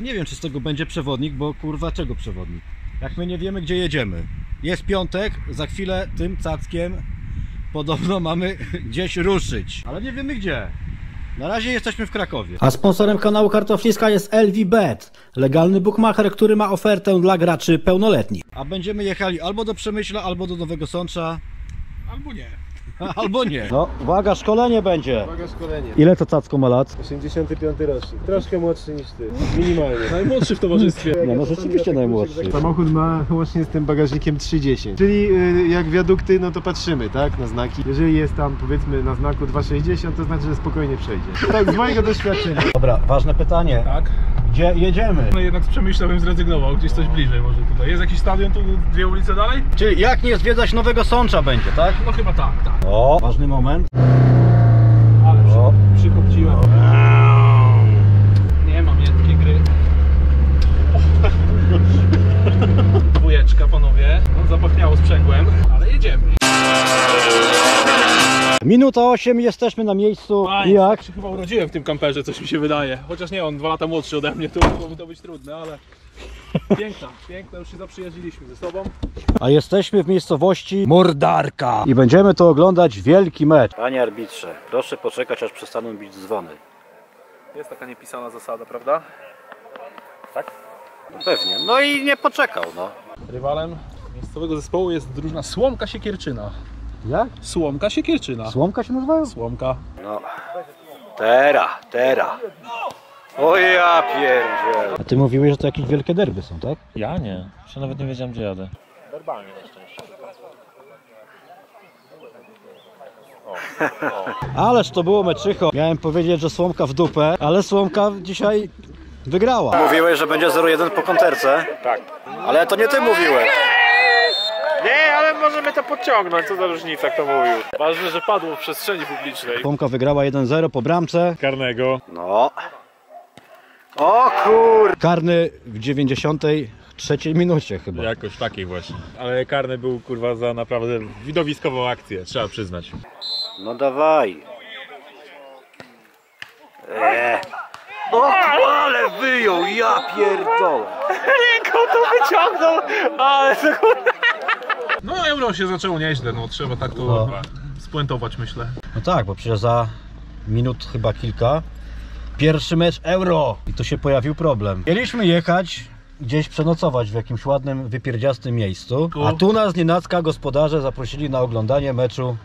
Nie wiem, czy z tego będzie przewodnik, bo kurwa czego przewodnik? Jak my nie wiemy, gdzie jedziemy. Jest piątek, za chwilę tym cackiem podobno mamy gdzieś ruszyć. Ale nie wiemy gdzie. Na razie jesteśmy w Krakowie. A sponsorem kanału Kartofliska jest LVBet, legalny bookmacher, który ma ofertę dla graczy pełnoletnich. A będziemy jechali albo do Przemyśla, albo do Nowego Sącza, Albo nie. albo nie. No, uwaga, szkolenie będzie. Uwaga, szkolenie. Ile to cacko ma lat? 85 rocznik. Troszkę młodszy niż ty. Minimalnie. Najmłodszy w towarzystwie. Nie, no rzeczywiście najmłodszy. Samochód ma łącznie z tym bagażnikiem 30. Czyli y, jak wiadukty, no to patrzymy, tak, na znaki. Jeżeli jest tam powiedzmy na znaku 260, to znaczy, że spokojnie przejdzie. Tak, z mojego doświadczenia. Dobra, ważne pytanie. Tak. Gdzie jedziemy? No jednak z Przemyśla bym zrezygnował, gdzieś coś bliżej może tutaj. Jest jakiś stadion tu dwie ulice dalej? Czyli jak nie zwiedzać Nowego Sącza będzie, tak? No chyba tak, tak. O, ważny moment. Ale O. przy, przykopciłem. Nie mam jednej gry. Dwójeczka panowie. No, zapachniało sprzęgłem, ale jedziemy. Minuta 8, jesteśmy na miejscu. Fajnie, jak? tak się chyba urodziłem w tym kamperze, coś mi się wydaje. Chociaż nie, on dwa lata młodszy ode mnie, to mogłoby to być trudne, ale... Piękna, piękna, już się zaprzyjaźniliśmy ze sobą. A jesteśmy w miejscowości Mordarka. I będziemy tu oglądać wielki mecz. Panie arbitrze, proszę poczekać aż przestaną bić dzwony. Jest taka niepisana zasada, prawda? No pewnie. No i nie poczekał, no. Rywalem miejscowego zespołu jest drużyna Słomka Siekierczyna. Jak? Słomka Siekierczyna. Słomka się nazywają? Słomka. No. Tera, tera. O ja pierdziel. A ty mówiłeś, że to jakieś wielkie derby są, tak? Ja nie. Jeszcze nawet nie wiedziałem gdzie jadę. Ależ to było meczycho. Miałem powiedzieć, że Słomka w dupę, ale Słomka dzisiaj wygrała. Mówiłeś, że będzie 0-1 po konterce. Tak. Ale to nie ty mówiłeś. Nie, ale możemy to podciągnąć, co za różnica, jak to mówił. Ważne, że padło w przestrzeni publicznej. Słomka wygrała 1-0 po bramce. Karnego. No. O kur... Karny w 93 minucie chyba. Jakoś takiej właśnie. Ale karny był kurwa za naprawdę widowiskową akcję, trzeba przyznać. No dawaj. Eee. O, ale wyjął, ja pierdolę. No euro się zaczęło nieźle, no trzeba tak to No. spuentować myślę. No tak, bo przecież za minut chyba kilka pierwszy mecz Euro i tu się pojawił problem. Mieliśmy jechać gdzieś przenocować w jakimś ładnym, wypierdziastym miejscu, a tu nas nienacka gospodarze zaprosili na oglądanie meczu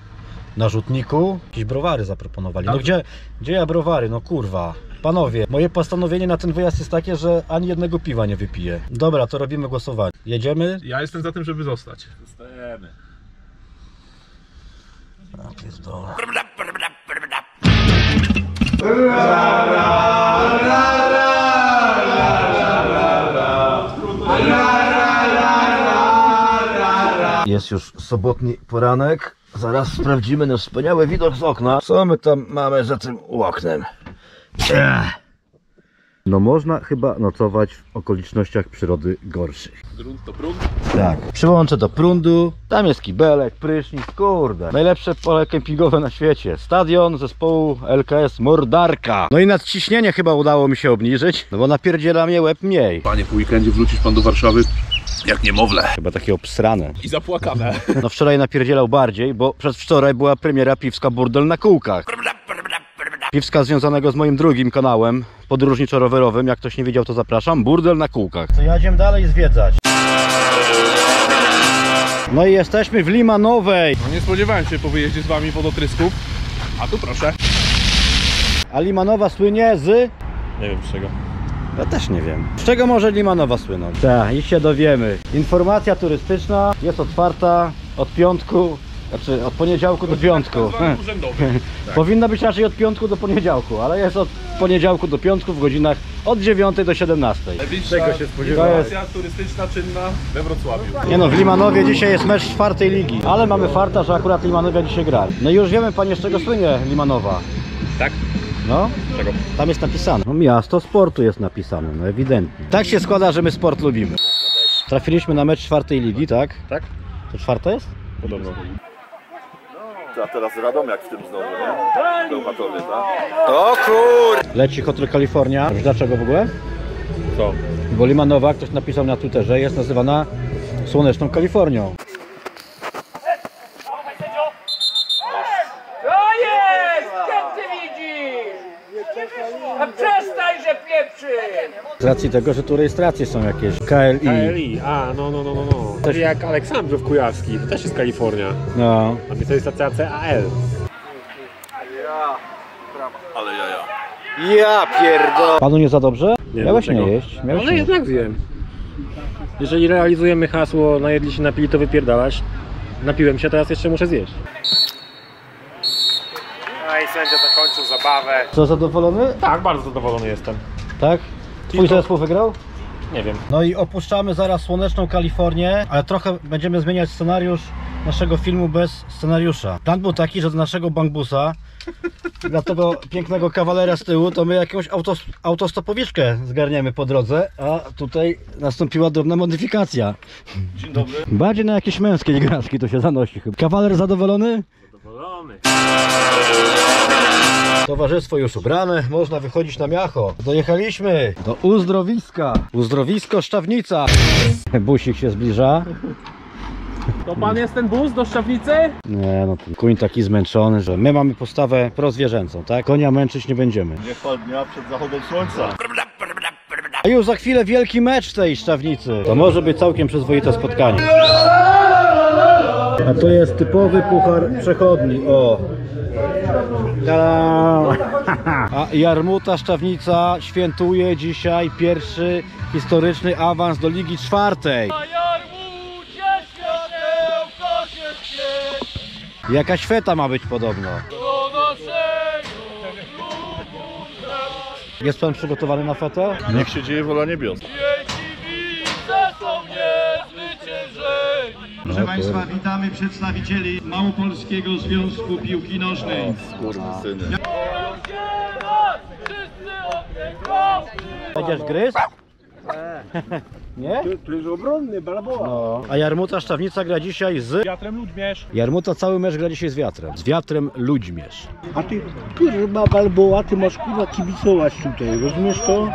na rzutniku. Jakieś browary zaproponowali. No gdzie, gdzie ja browary? No kurwa. Panowie, moje postanowienie na ten wyjazd jest takie, że ani jednego piwa nie wypiję. Dobra, to robimy głosowanie. Jedziemy? Ja jestem za tym, żeby zostać. Zostajemy. A pierdolę. Jest już sobotni poranek. Zaraz sprawdzimy nasz wspaniały widok z okna. Co my tam mamy za tym oknem? Ech. No można chyba nocować w okolicznościach przyrody gorszych. Grunt to prąd. Tak. Przyłączę do prądu. Tam jest kibelek, prysznic, kurde. Najlepsze pole kempingowe na świecie. Stadion zespołu LKS Mordarka. No i nadciśnienie chyba udało mi się obniżyć, no bo napierdziela mnie łeb mniej. Panie, po weekendzie wrócisz pan do Warszawy jak niemowlę. Chyba takie obsrane. I zapłakane. No wczoraj napierdzielał bardziej, bo przedwczoraj była premiera piwska Burdel na kółkach. Piwska związanego z moim drugim kanałem podróżniczo-rowerowym. Jak ktoś nie wiedział, to zapraszam. Burdel na kółkach. To jedziemy dalej zwiedzać. No i jesteśmy w Limanowej. No nie spodziewałem się po wyjeździe z wami wodotrysków. A tu proszę. A Limanowa słynie z... Nie wiem z czego. Ja też nie wiem. Z czego może Limanowa słynąć? Tak, i się dowiemy. Informacja turystyczna jest otwarta od piątku, znaczy od poniedziałku do piątku. Tak zwany urzędowy. Powinna być raczej od piątku do poniedziałku, ale jest od poniedziałku do piątku w godzinach od 9 do 17. Najbliższa Czego się spodziewałeś? Informacja turystyczna czynna we Wrocławiu. Nie no, w Limanowie dzisiaj jest mecz czwartej ligi, ale mamy farta, że akurat Limanowia dzisiaj gra. No i już wiemy panie z czego słynie Limanowa. Tak? No, Czego? tam jest napisane. No miasto sportu jest napisane, no ewidentnie. Tak się składa, że my sport lubimy. Trafiliśmy na mecz czwartej ligi, tak? Tak? To czwarta jest? Podobno. A teraz Radomiak w tym znowu, nie? Bełchatowie, tak? O kur... Leci Hotel California. Wiesz dlaczego w ogóle? Co? Bo Limanowa, ktoś napisał na Twitterze, jest nazywana słoneczną Kalifornią. To jest! Jak ty widzisz? A przestań, że pieprzy! Z racji tego, że tu rejestracje są jakieś KLI. KLI, a no, no, no, no, no. Też jak Aleksandrów Kujawski, to też jest Kalifornia. No. A mi to jest stacja CAL. Ale jaja. Ja pierdolę. Panu nie za dobrze? Nie, Miałeś nie jeść. Miałeś Ale jednak wiem. Jeżeli realizujemy hasło najedli się, napili, to wypierdalać, napiłem się, teraz jeszcze muszę zjeść. No i sędzia zakończył zabawę. Co, zadowolony? Tak, bardzo zadowolony jestem. Tak? Twój zespół wygrał? Nie wiem. No i opuszczamy zaraz słoneczną Kalifornię, ale trochę będziemy zmieniać scenariusz naszego filmu bez scenariusza. Plan był taki, że do naszego bangbusa, dla tego pięknego kawalera z tyłu, to my jakąś autos, autostopowiczkę zgarniemy po drodze, a tutaj nastąpiła drobna modyfikacja. Dzień dobry. Bardziej na jakieś męskie igraszki to się zanosi chyba. Kawaler zadowolony? Zadowolony. Towarzystwo już ubrane, można wychodzić na miacho. Dojechaliśmy do uzdrowiska. Uzdrowisko Szczawnica. Busik się zbliża. To pan jest ten bus do Szczawnicy? Nie no, ten kuń taki zmęczony, że my mamy postawę prozwierzęcą, tak? Konia męczyć nie będziemy. Niech pan dnia przed zachodem słońca. A już za chwilę wielki mecz w tej Szczawnicy. To może być całkiem przyzwoite spotkanie. A to jest typowy puchar przechodni, o. A Jarmuta Szczawnica świętuje dzisiaj pierwszy historyczny awans do Ligi Czwartej. Jakaś feta ma być podobno. Jest pan przygotowany na fetę? Niech się dzieje wola niebios. Proszę Państwa, witamy przedstawicieli Małopolskiego Związku Piłki Nożnej. Skurwysyny. Będziesz gryz? Nie? To jest obronny, balboa. No. A Jarmuta Szczawnica gra dzisiaj z... Wiatrem Ludmierz. Jarmuta cały mecz gra dzisiaj z wiatrem. Z wiatrem Ludźmierz. A ty, kurwa, Balboa, ty masz kurwa kibicować tutaj, rozumiesz to?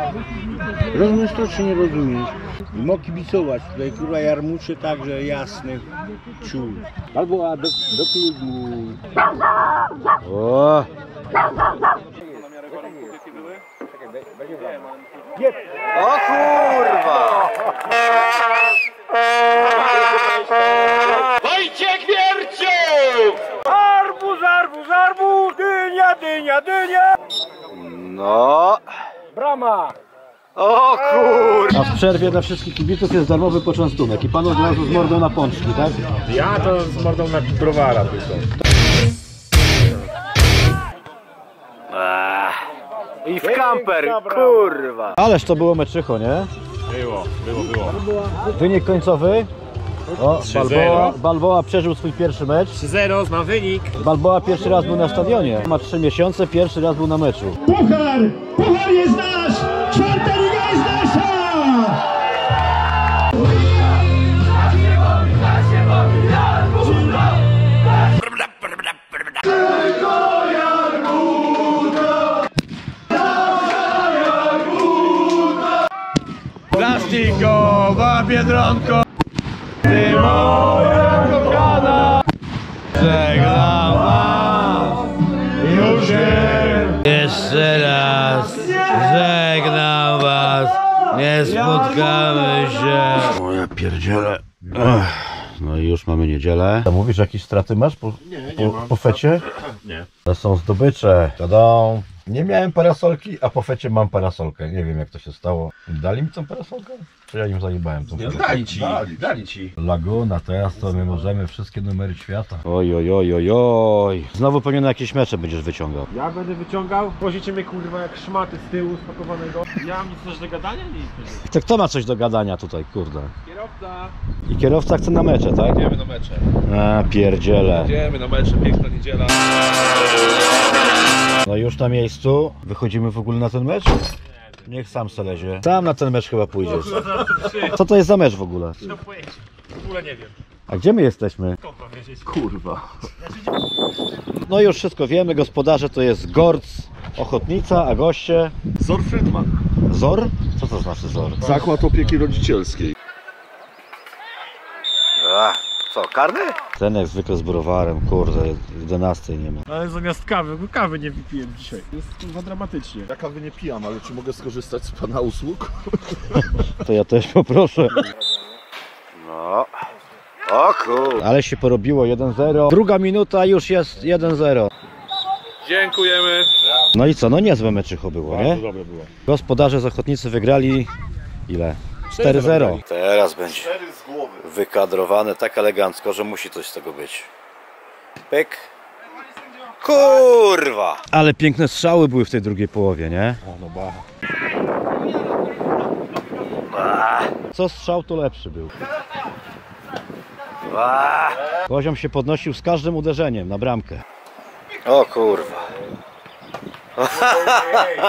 Rozumiesz to, czy nie rozumiesz? I mo kibicować tutaj, kurwa, jarmucze także jasny, ciul. Balboa, do, do klubu. O! O kurwa! Wojciech Wierciuk! Arbuz, arbuz, arbuz! Dynia, dynia, dynia! No. Brama! O kur... A w przerwie dla wszystkich kibiców jest darmowy poczęstunek i pan od razu z mordą na pączki, tak? Ja to z mordą na browara tylko. I w kamper, kurwa. Ależ to było meczycho, nie? Było, było, było. Wynik końcowy. O, Balboa, Balboa przeżył swój pierwszy mecz. 3-0, znam wynik. Balboa pierwszy raz był na stadionie. Ma 3 miesiące, pierwszy raz był na meczu. Puchar! Puchar jest nasz! Czwarta biedronko. Ty moja kochana. Żegnam was. Już wiem. Jeszcze raz żegnam was. Nie spotkamy się. O ja pierdzielę. No i już mamy niedzielę. To mówisz, jakieś straty masz po, po, po fecie? Nie. To są zdobycze. Tadą. Nie miałem parasolki, a po fecie mam parasolkę. Nie wiem jak to się stało. Dali mi tą parasolkę? Czy ja im zajebałem tą parasolkę? Dali ci. Dali, dali ci. Laguna, teraz to my możemy wszystkie numery świata. Oj, oj, oj, oj, oj. Znowu pewnie na jakieś mecze będziesz wyciągał. Ja będę wyciągał. Wozicie mnie kurwa jak szmaty z tyłu spakowanego. Ja mam nic też do gadania? Nic. To kto ma coś do gadania tutaj, kurde? Kierowca. I kierowca chce na mecze, tak? Idziemy na mecze. A, pierdziele. Idziemy na mecze, piękna niedziela. No już na miejscu. Wychodzimy w ogóle na ten mecz? Niech sam se lezie. Sam na ten mecz chyba pójdziesz. Co to jest za mecz w ogóle? W ogóle nie wiem. A gdzie my jesteśmy? Kurwa. No już wszystko wiemy, gospodarze to jest Gorc, Ochotnica, a goście Zor Friedman. Zor? Co to znaczy ZOR? Zakład Opieki Rodzicielskiej. A, co, karny? Ten jak zwykle z browarem, kurde, 11 nie ma. Ale zamiast kawy, bo kawy nie wypiłem dzisiaj. Jest kurwa dramatycznie. Ja kawy nie pijam, ale czy mogę skorzystać z Pana usług? To ja też poproszę. No. O kur... Ale się porobiło 1-0. Druga minuta już jest 1-0. Dziękujemy. No i co, no niezłe meczycho było, nie? dobre było. Gospodarze Zachotnicy wygrali ile? 4-0. Teraz będzie wykadrowane tak elegancko, że musi coś z tego być. Pyk. Kurwa! Ale piękne strzały były w tej drugiej połowie, nie? O, no ba. Co strzał, to lepszy był. Poziom się podnosił z każdym uderzeniem na bramkę. O kurwa.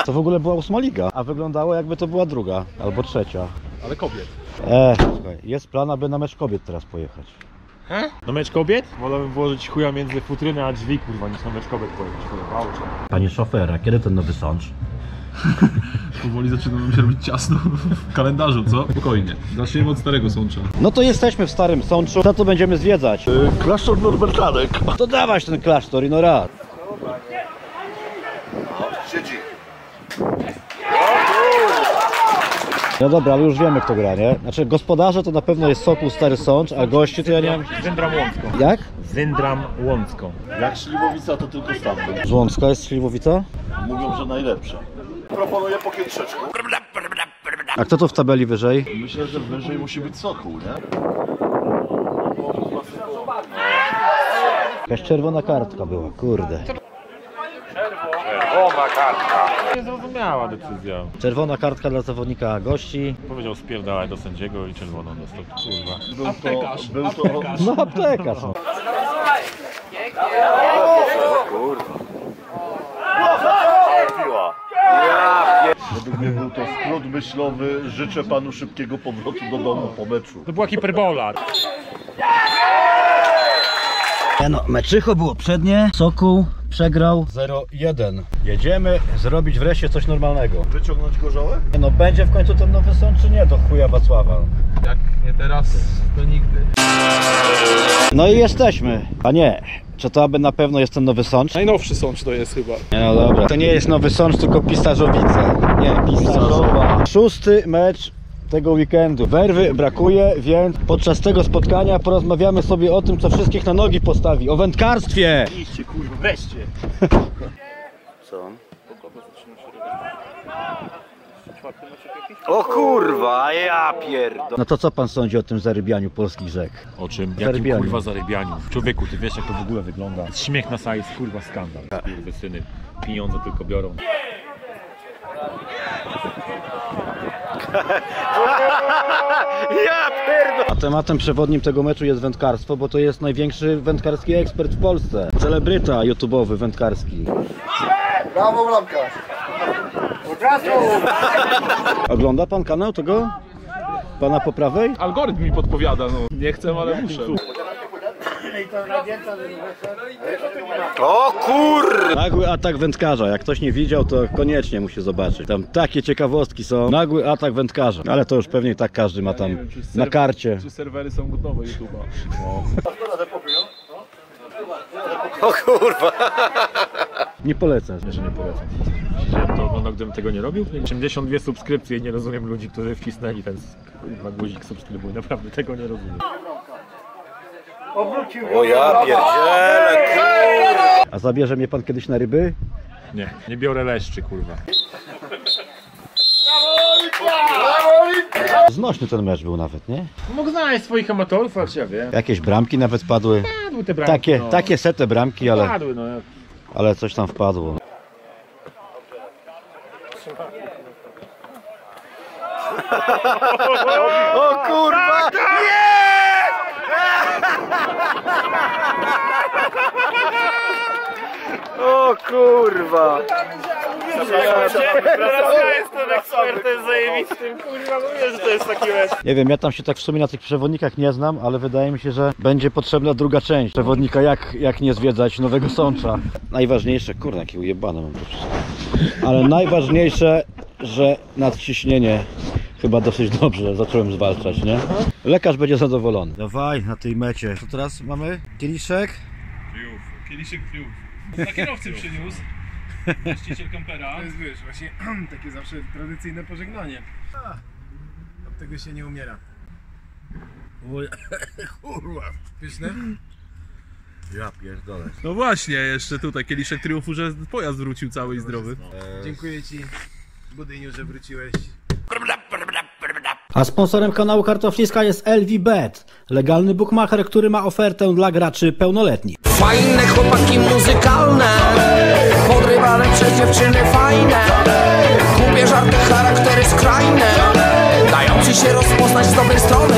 To w ogóle była ósma liga, a wyglądało jakby to była druga albo trzecia. Ale kobiet. E, słuchaj, jest plan, aby na mecz kobiet teraz pojechać. No mecz kobiet? Wolałbym włożyć chuja między futrynę a drzwi, kurwa, niż na mecz kobiet pojechać. Się. Panie szofera, kiedy ten nowy sącz? Powoli zaczyna nam się robić ciasno w kalendarzu, co? Spokojnie. Zaczniemy od starego sącza. No to jesteśmy w Starym Sączu, za to będziemy zwiedzać. Klasztor Norbertanek. To dawać ten klasztor i no raz. Siedzi. No dobra, ale już wiemy kto gra, nie? Znaczy gospodarze to na pewno jest Sokół Stary Sącz, a gości to ja nie wiem... Zyndram Łącką. Jak? Zyndram Łącką. Jak Śliwowica to tylko stamtąd. Z Łącka jest Śliwowica? Mówią, że najlepsze. Proponuję po piętrzeczku. A kto to w tabeli wyżej? Myślę, że wyżej musi być Sokół, nie? Jakaś czerwona kartka była, kurde. Niezrozumiała decyzja. Czerwona kartka dla zawodnika gości. Powiedział spierdalaj do sędziego i czerwoną dostał. Kurwa. Był Aptekarz, to, był to No aptekarz, no. piła. Według mnie był to skrót myślowy. Życzę panu szybkiego powrotu do domu po meczu. To była hiperbola. Nie No, meczycho było przednie, Sokół przegrał 0-1. Jedziemy zrobić wreszcie coś normalnego. Wyciągnąć gorzołę? Nie No będzie w końcu ten nowy sąd czy nie do chuja Wacława? Jak nie teraz, to nigdy. No i jesteśmy. A nie, czy to aby na pewno jest ten nowy sącz? Najnowszy sącz to jest chyba. Nie, no dobra. To nie jest nowy sącz, tylko Pisarzowice. Nie, Pisarzowa. Szósty mecz tego weekendu. Werwy brakuje, więc podczas tego spotkania porozmawiamy sobie o tym, co wszystkich na nogi postawi. O wędkarstwie! Iście kurwa, wreszcie. Co? O kurwa, ja pierdolę. No to co pan sądzi o tym zarybianiu polskich rzek? O czym? Zarybianiu. Jakim kurwa zarybianiu? Człowieku, ty wiesz jak to w ogóle wygląda? Śmiech na sali jest kurwa skandal. Kurwy syny pieniądze tylko biorą. Ja pierdolę! A tematem przewodnim tego meczu jest wędkarstwo, bo to jest największy wędkarski ekspert w Polsce. Celebryta YouTube'owy wędkarski. Brawo, bramkarz! Ogląda pan kanał tego? Pana po prawej? Algorytm mi podpowiada, no. Nie chcę, ale muszę. O kur! Nagły atak wędkarza. Jak ktoś nie widział, to koniecznie musi zobaczyć. Tam takie ciekawostki są. Nagły atak wędkarza. Ale to już pewnie tak każdy ma tam na karcie. Czy serwery są gotowe YouTube'a? O kurwa! Nie polecam. Że nie polecam. Że to oglądał, gdybym tego nie robił? 82 subskrypcje i nie rozumiem ludzi, którzy wcisnęli ten guzik subskrybuj. Naprawdę tego nie rozumiem. O ja pierdzielę, A zabierze mnie pan kiedyś na ryby? Nie, nie biorę leszczy kurwa. Znośny ten mecz był nawet, nie? Mógł znaleźć swoich amatorów, a ja wiem. Jakieś bramki nawet padły. Padły te bramki, Takie, no. takie sete bramki, ale, Padły, no. ale coś tam wpadło. O kurwa! O kurwa! Teraz ja jestem ekspertem zajebistym, kurwa, mówię, że to jest taki mecz. Nie wiem, ja tam się tak w sumie na tych przewodnikach nie znam, ale wydaje mi się, że będzie potrzebna druga część przewodnika, jak, jak nie zwiedzać Nowego Sącza. Najważniejsze, kurde, jakie ujebane mam to wszystko. Ale najważniejsze, że nadciśnienie chyba dosyć dobrze zacząłem zwalczać, nie? Lekarz będzie zadowolony. Dawaj, na tej mecie. Co teraz mamy? Kieliszek? Triumf, kieliszek triumf. Kierowcy przyniósł. Właściciel kampera. To jest, wiesz, właśnie takie zawsze tradycyjne pożegnanie. Od tego się nie umiera. Kurwa. Pyszne? Ja pierdolę. No właśnie, jeszcze tutaj kieliszek triumfu, że pojazd wrócił cały i zdrowy. Dziękuję Ci, Budyniu, że wróciłeś. A sponsorem kanału Kartofliska jest LVBet, legalny bookmacher, który ma ofertę dla graczy pełnoletnich. Fajne chłopaki muzykalne. Podrywane przez dziewczyny fajne. Głupie żarty, charaktery skrajne. Dający się rozpoznać z dobrej strony